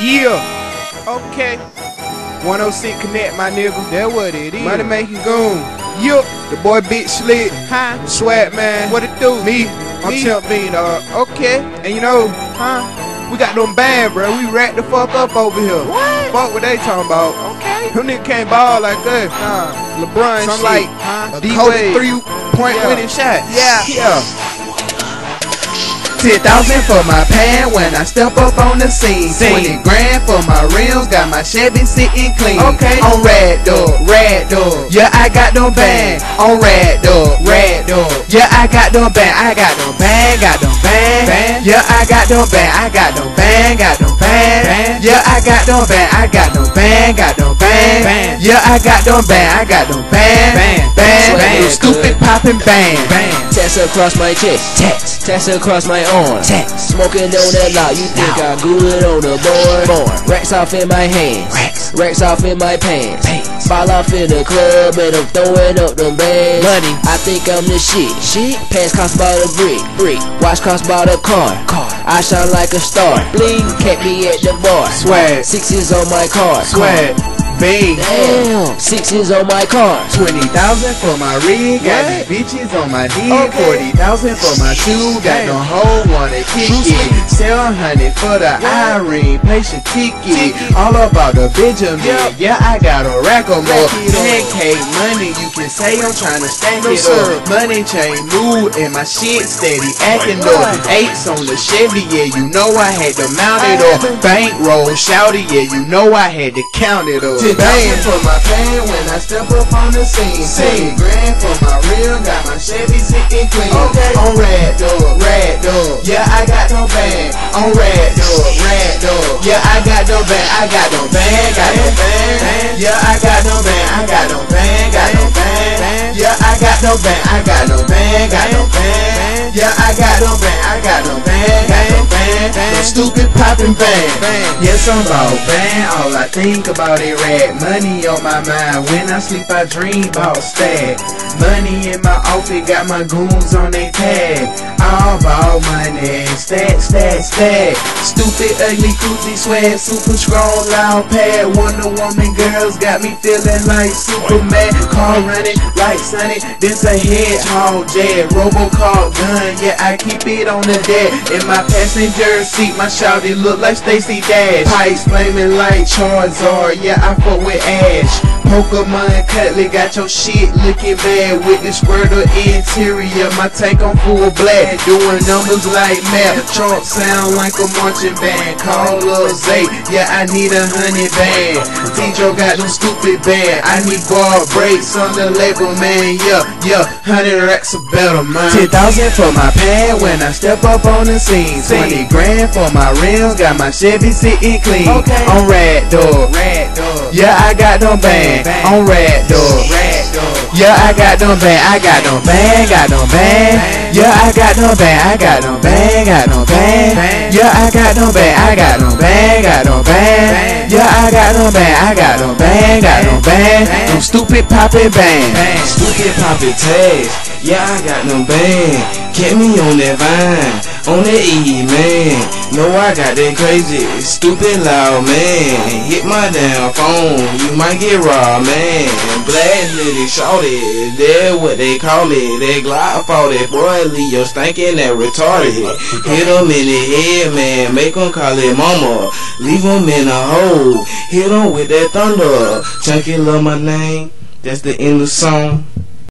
Yeah. Okay. 106 Connect, my nigga. That what it is. Money making goon. Yup. The boy Big Slick. Huh? Swag man. What it do? Me. I'm Me? Temp Bean, dog. Okay. And you know, Huh? we got them band, bro. We racked the fuck up over here. What? Fuck what they talking about. Okay. Them niggas can't ball like that. Nah. LeBron Some shit. like, huh? a D-Wade. Kobe three point Yeah. winning shot. Yeah. Yeah. 10,000 for my pan when I step up on the scene. 20 grand for my rims, got my Chevy sitting clean. Okay. On Rad Dog, Rad Dog. Yeah, I got them bang. On Rad Dog, Rad Dog. Yeah, I got them bang. I got them bang, got them bang. Bang. Yeah, I got them bang. I got them bang, got them bang. Bang. Yeah, I got them bang. I got them bang, got them bang. Bang. Yeah, I got them bang. I got them bang. Bang. Bang. Bang. Bang. Stupid popping bang. Bang. Text across my chest, text, text across my arm, Text. Smoking on that loud, you think I good on the board? Board. Racks off in my hands, Racks. racks off in my pants. Pants. Fall off in the club and I'm throwing up them bags. Money. I think I'm the shit. Shit. Pants cost about a brick. Brick. Watch cost about a car. Car. I shine like a star. Bling. Can't be at the bar. Swag. Sixes on my car. Swag. Bang. Damn. Sixes on my car. 20,000 for my rig, got these bitches on my dick. Okay. 40,000 for my shoe, got no hoe, wanna kick it. Lee. 700 for the Yeah. Irene, place your ticket. All about the Benjamin. Yeah. Yeah, I got a rack of more. Rack it up. 10k money, you can say I'm trying to stack No, it sir. up. Money chain move, and my shit steady acting up. Eights on the Chevy, yeah, you know I had to mount it up. Bankroll, shouty, yeah, you know I had to count it up. 10,000 for my pan when I step up on the scene. Scene. grand for my real, got my Chevy sitting clean. Okay. On Rad Dog, Rad Dog. Yeah, I got no bang. On Rad Dog, Rad Dog. Yeah, I got no bang. I got no bang. Got no bang. Yeah, I got no bang. I got no bang. Got no bang. Yeah, I got no bang. I got no bang. Got no bang. Yeah, I got no bang. I got no bang. No bang. Stupid popping. Bang. Yes, I'm about bang. All I think about is red money on my mind. When I sleep, I dream about stack. Money in my outfit, got my goons on they tag. All about money, stack, stack, stack. Stupid, ugly, cruisy swag, super strong, loud pad. Wonder Woman girls got me feeling like Superman. Car running like Sunny, this a hedgehog jet. Robocall gun, yeah, I keep it on the deck. In my passenger seat, my shouty look like Stacy Dash. Pipes flaming like Charizard, yeah, I fuck with Ash. Pokemon Cutlass got your shit looking bad with the squirtle interior. My tank on full black, doing numbers like map. Trump sound like a marching band. Call up Zay, yeah, I need a honey band. Tidro got them stupid band. I need bar breaks on the label, man. Yeah, yeah, hundred racks a better man. Ten thousand for my pad when I step up on the scene. Twenty grand for my rims, got my Chevy sitting clean. Okay. On Rad Dog, Rad dog. Yeah, I got them bang. On Rad Dog. Yeah, I got them bang, I got them bang, got them bang. Yeah, I got them bang, I got them bang, got them bang. Yeah, I got them bang, I got them bang, got them bang. Yeah, I got them bang, I got them bang, got them bang. Them stupid poppin' bang. Stupid poppin' tags, yeah I got no bang. Kept me on that vine, on that E man. Know I got that crazy, stupid loud man. Hit my damn phone, you might get robbed, man. Blast little shorty, that what they call it. That Glock 40, boy, leave your stinking that retarded. Hit 'em in the head, man, make 'em call it mama. Leave 'em in a hole, hit 'em with that thunder. Chunky love my name, that's the end of the song.